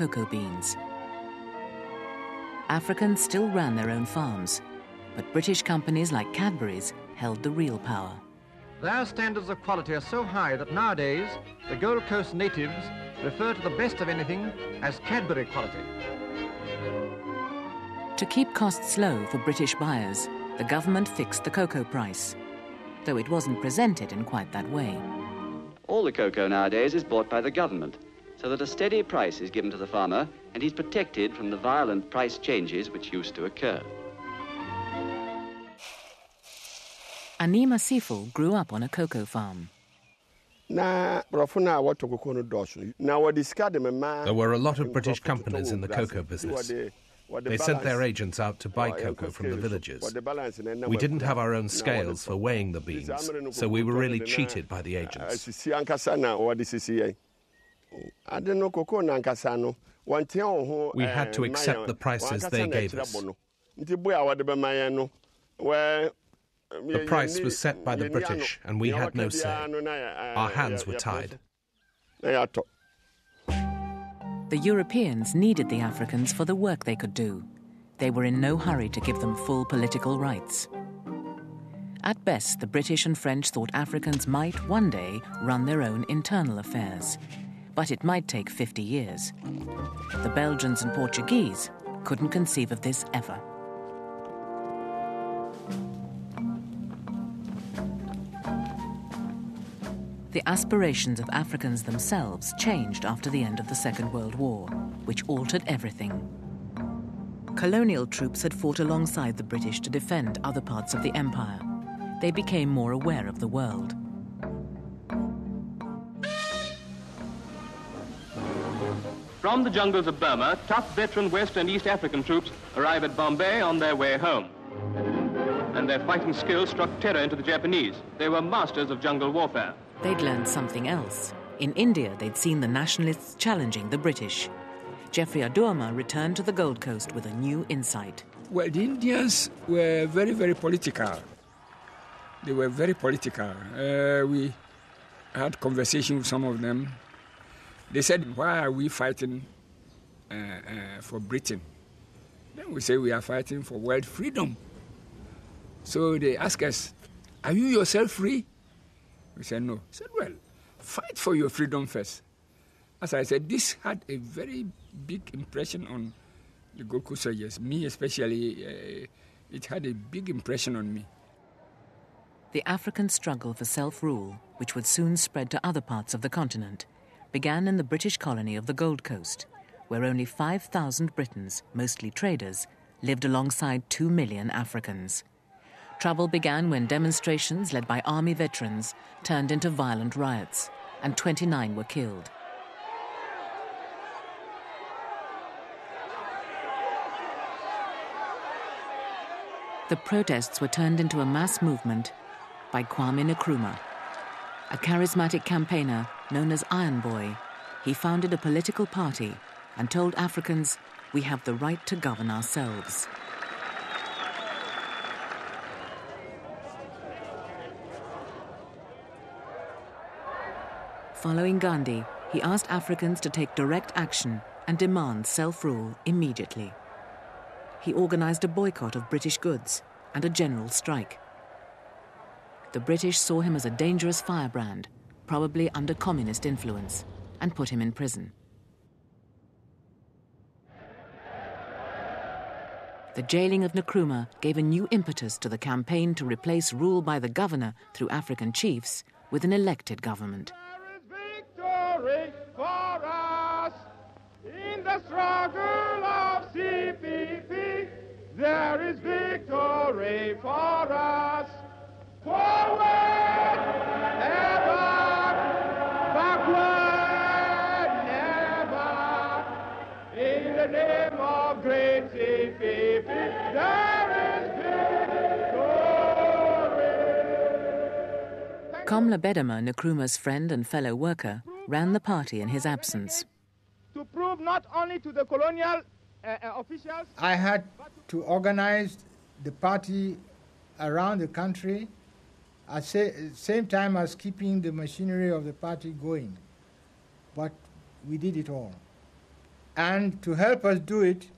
cocoa beans. Africans still ran their own farms, but British companies like Cadbury's held the real power. Their standards of quality are so high that nowadays the Gold Coast natives refer to the best of anything as Cadbury quality. To keep costs low for British buyers, the government fixed the cocoa price, though it wasn't presented in quite that way. All the cocoa nowadays is bought by the government, so that a steady price is given to the farmer and he's protected from the violent price changes which used to occur. Anima Siful grew up on a cocoa farm. There were a lot of British companies in the cocoa business. They sent their agents out to buy cocoa from the villages. We didn't have our own scales for weighing the beans, so we were really cheated by the agents. We had to accept the prices they gave us. The price was set by the British, and we had no say. Our hands were tied. The Europeans needed the Africans for the work they could do. They were in no hurry to give them full political rights. At best, the British and French thought Africans might one day run their own internal affairs. But it might take 50 years. The Belgians and Portuguese couldn't conceive of this ever. The aspirations of Africans themselves changed after the end of the Second World War, which altered everything. Colonial troops had fought alongside the British to defend other parts of the empire. They became more aware of the world. From the jungles of Burma, tough veteran West and East African troops arrive at Bombay on their way home. And their fighting skills struck terror into the Japanese. They were masters of jungle warfare they'd learned something else. In India, they'd seen the nationalists challenging the British. Geoffrey Aduama returned to the Gold Coast with a new insight. Well, the Indians were very, very political. They were very political. Uh, we had conversation with some of them. They said, "Why are we fighting uh, uh, for Britain?" Then we say we are fighting for world freedom. So they ask us, "Are you yourself free?" We said, no. He said, well, fight for your freedom first. As I said, this had a very big impression on the Coast soldiers, me especially. Uh, it had a big impression on me. The African struggle for self rule, which would soon spread to other parts of the continent, began in the British colony of the Gold Coast, where only 5,000 Britons, mostly traders, lived alongside 2 million Africans. Trouble began when demonstrations led by army veterans turned into violent riots, and 29 were killed. The protests were turned into a mass movement by Kwame Nkrumah, a charismatic campaigner known as Iron Boy. He founded a political party and told Africans, We have the right to govern ourselves. Following Gandhi, he asked Africans to take direct action and demand self rule immediately. He organized a boycott of British goods and a general strike. The British saw him as a dangerous firebrand, probably under communist influence, and put him in prison. The jailing of Nkrumah gave a new impetus to the campaign to replace rule by the governor through African chiefs with an elected government victory for us. In the struggle of CPP, there is victory for us. Victory. Komla Gbedemah, Nkrumah's friend and fellow worker, ran the party in his absence. To prove not only to the colonial uh, uh, officials. I had to organize the party around the country at the same time as keeping the machinery of the party going. But we did it all. And to help us do it,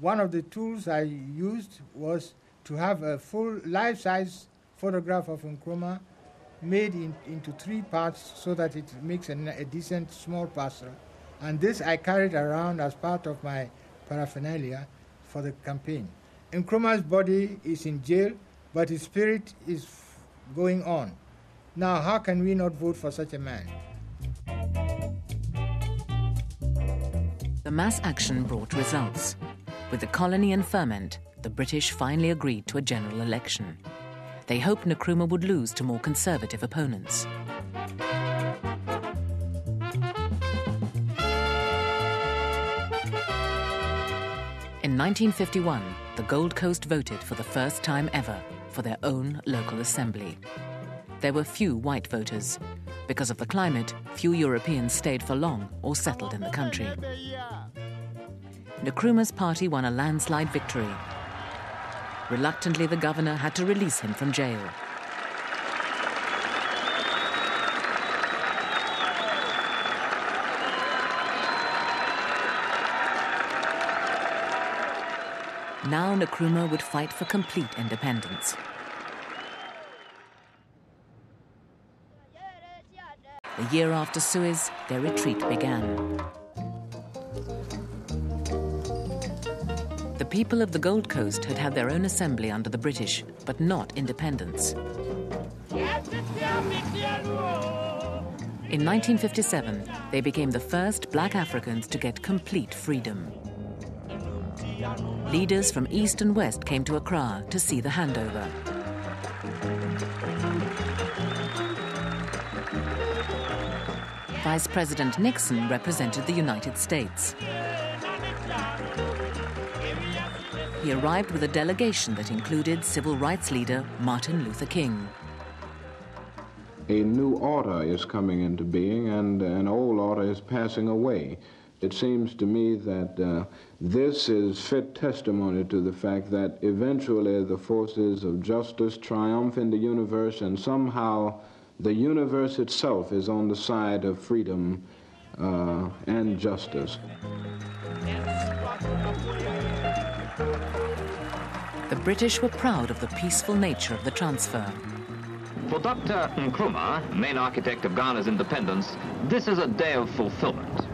one of the tools I used was to have a full life-size photograph of Nkrumah made in, into three parts so that it makes a, a decent small parcel. And this I carried around as part of my paraphernalia for the campaign. Nkrumah's body is in jail, but his spirit is going on. Now, how can we not vote for such a man? The mass action brought results. With the colony in ferment, the British finally agreed to a general election. They hoped Nkrumah would lose to more conservative opponents. In 1951, the Gold Coast voted for the first time ever for their own local assembly. There were few white voters. Because of the climate, few Europeans stayed for long or settled in the country. Nkrumah's party won a landslide victory. Reluctantly, the governor had to release him from jail. Now Nkrumah would fight for complete independence. The year after Suez, their retreat began. The people of the Gold Coast had had their own assembly under the British, but not independence. In 1957, they became the first black Africans to get complete freedom. Leaders from East and West came to Accra to see the handover. Vice President Nixon represented the United States. He arrived with a delegation that included civil rights leader Martin Luther King. A new order is coming into being and an old order is passing away. It seems to me that uh, this is fit testimony to the fact that eventually the forces of justice triumph in the universe and somehow the universe itself is on the side of freedom uh, and justice. British were proud of the peaceful nature of the transfer. For Dr. Nkrumah, main architect of Ghana's independence, this is a day of fulfillment.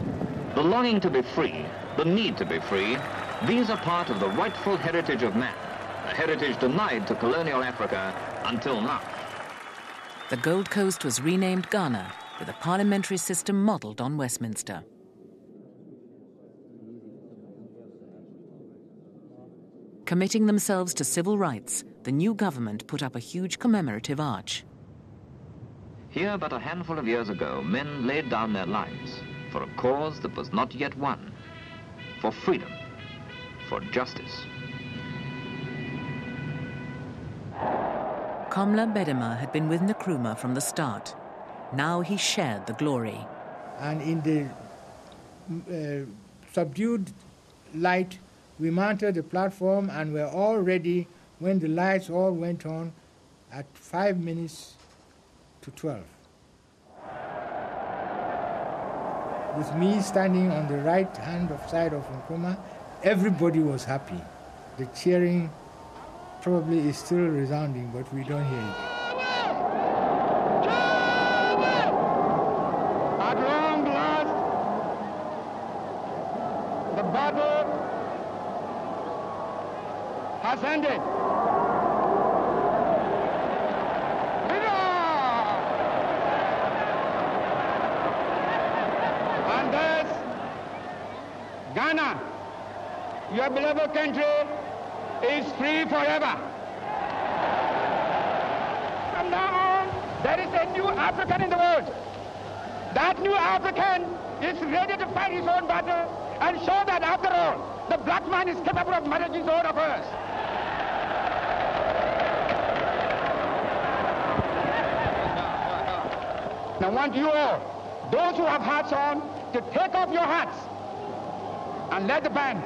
The longing to be free, the need to be free, these are part of the rightful heritage of man, a heritage denied to colonial Africa until now. The Gold Coast was renamed Ghana with a parliamentary system modelled on Westminster. Committing themselves to civil rights, the new government put up a huge commemorative arch. Here, but a handful of years ago, men laid down their lives for a cause that was not yet won, for freedom, for justice. Komla Gbedemah had been with Nkrumah from the start. Now he shared the glory. And in the uh, subdued light, we mounted the platform and were all ready when the lights all went on at five minutes to 12. with me standing on the right hand of side of Nkrumah, everybody was happy. The cheering probably is still resounding, but we don't hear it. At long last, the battle has ended. Ghana, your beloved country, is free forever. From now on, there is a new African in the world. That new African is ready to fight his own battle and show that after all, the black man is capable of managing his own affairs. Now I want you all, those who have hats on, to take off your hats and let the band